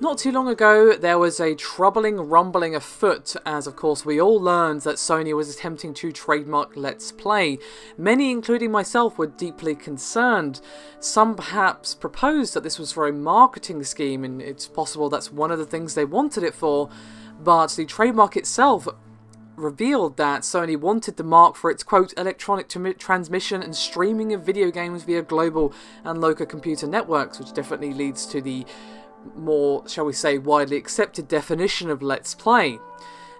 Not too long ago, there was a troubling rumbling afoot, as of course we all learned that Sony was attempting to trademark Let's Play. Many, including myself, were deeply concerned. Some perhaps proposed that this was for a marketing scheme, and it's possible that's one of the things they wanted it for, but the trademark itself revealed that Sony wanted the mark for its quote electronic transmission and streaming of video games via global and local computer networks, which definitely leads to the more, shall we say, widely accepted definition of Let's Play.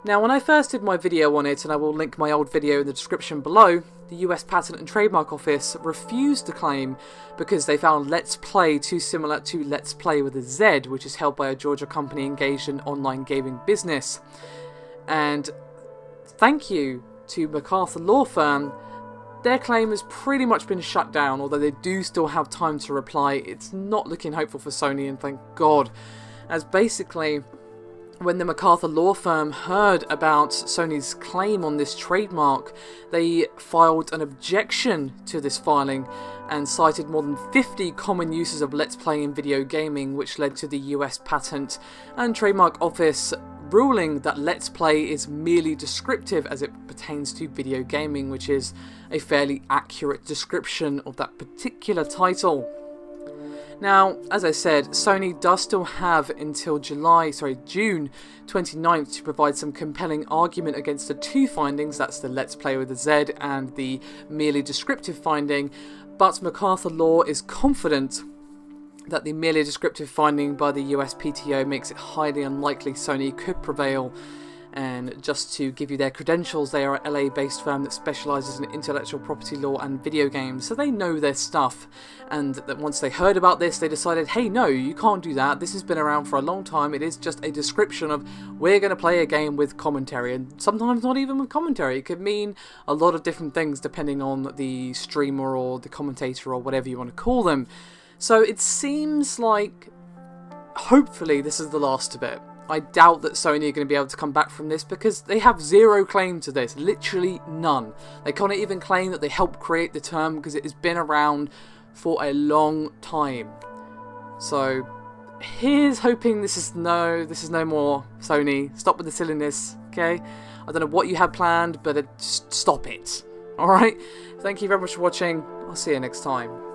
Now, when I first did my video on it, and I will link my old video in the description below, the US Patent and Trademark Office refused the claim because they found Let's Play too similar to Let's Play with a Z, which is held by a Georgia company engaged in online gaming business. And thank you to McArthur Law Firm their claim has pretty much been shut down, although they do still have time to reply. It's not looking hopeful for Sony, and thank God. As basically, when the McArthur law firm heard about Sony's claim on this trademark, they filed an objection to this filing and cited more than 50 common uses of Let's Play in video gaming, which led to the US Patent and Trademark Office ruling that Let's Play is merely descriptive as it pertains to video gaming, which is a fairly accurate description of that particular title. Now, as I said, Sony does still have until July, sorry, June 29th to provide some compelling argument against the two findings, that's the Let's Play with a Z and the merely descriptive finding, but McArthur Law is confident that the merely descriptive finding by the USPTO makes it highly unlikely Sony could prevail. And just to give you their credentials, they are a LA based firm that specialises in intellectual property law and video games, so they know their stuff. And that once they heard about this, they decided, hey, no, you can't do that. This has been around for a long time. It is just a description of we're going to play a game with commentary, and sometimes not even with commentary. It could mean a lot of different things depending on the streamer or the commentator or whatever you want to call them. So it seems like, hopefully, this is the last of it. I doubt that Sony are going to be able to come back from this because they have zero claim to this, literally none. They can't even claim that they helped create the term because it has been around for a long time. So here's hoping this is no, this is no more Sony. Stop with the silliness, okay? I don't know what you have planned, but it, stop it. Alright? Thank you very much for watching. I'll see you next time.